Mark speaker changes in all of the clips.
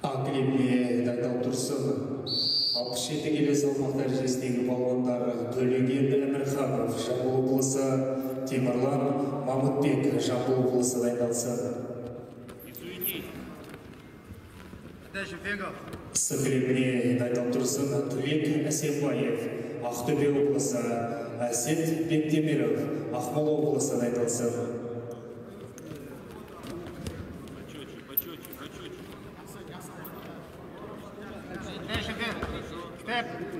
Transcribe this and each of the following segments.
Speaker 1: Ақлемге дайдал тұрсын. 67 келі салмақ дәрежесіндегі балуандар төлеген әмірханов жамбыл облысы темірлан мамытбек жамбыл облысы дайындалсын сықлеміне дайындалып тұрсын түлек әсембаев ақтөбе облысы әсет бектеміров ақмола облысы дайындалсын
Speaker 2: happened.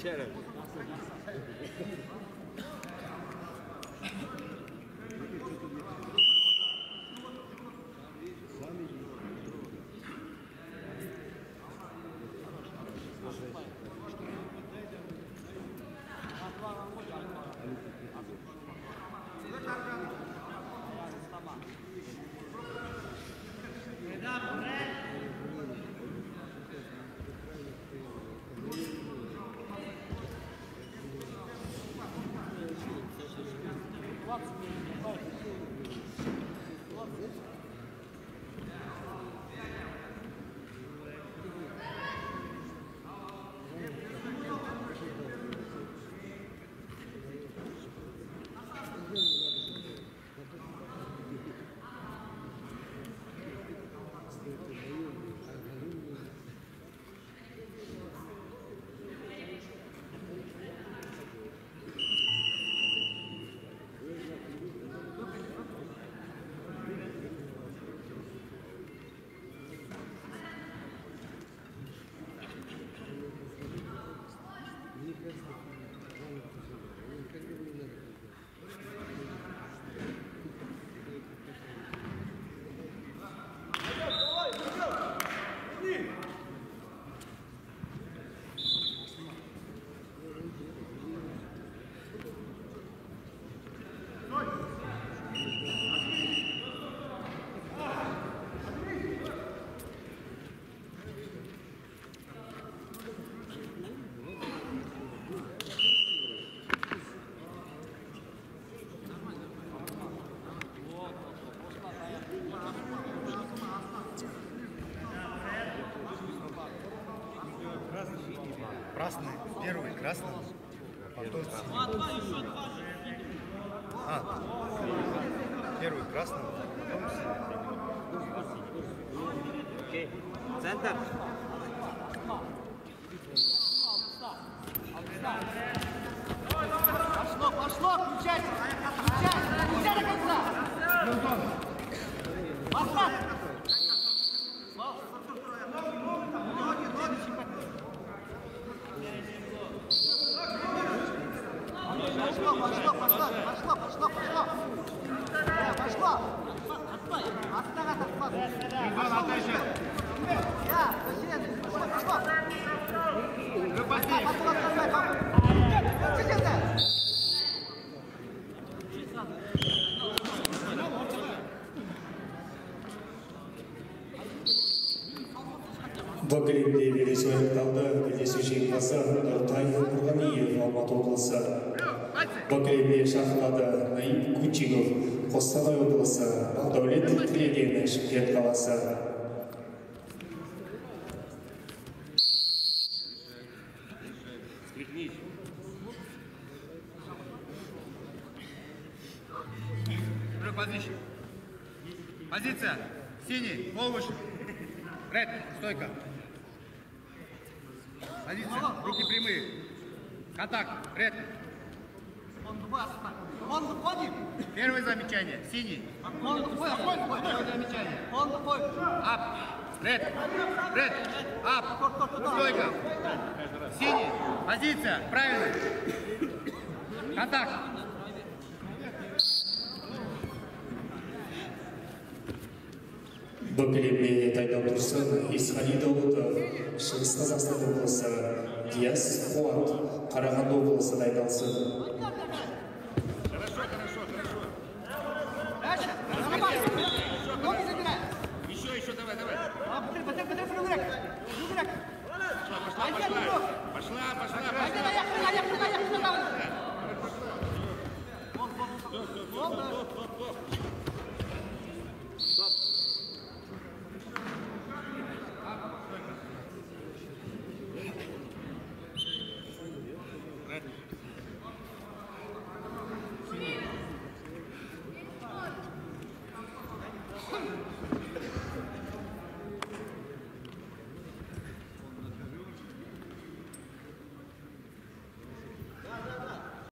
Speaker 2: 切了
Speaker 3: Красный. Первый красный. Потом синий. А. Первый красный. Потом синий.
Speaker 2: Окей. Центр.
Speaker 4: Пошло, пошло, включайся! Включайся! Нельзя до конца! Ахмат! доп
Speaker 1: ретінде береші аяқталды кездесу жеңімпазы нұртай нұрғаниев алматы облысы Бакалейде шақырады Наиб Кучигов, Қостанай облысы. Бақдәулет Тілеген, Шымкент қаласы.
Speaker 3: Позиция. Позиция. Синий, пол выше. Ред, стойка. Позиция, руки прямые. Контакт, ред.
Speaker 4: Он Асата. Он выходит.
Speaker 3: Первое замечание, синий.
Speaker 4: Он другой,
Speaker 3: Второе замечание.
Speaker 4: Он другой.
Speaker 3: Ап. Ред. Ред. Ап. Стойка. Синий. Позиция. Правильно. Контакт.
Speaker 1: Бакалейде Тайдам Тұрсын, Исхали Дауытов, Шығыс Қазақстан облысы. Диас Қуат, Қарағанды облысы дайындалсын.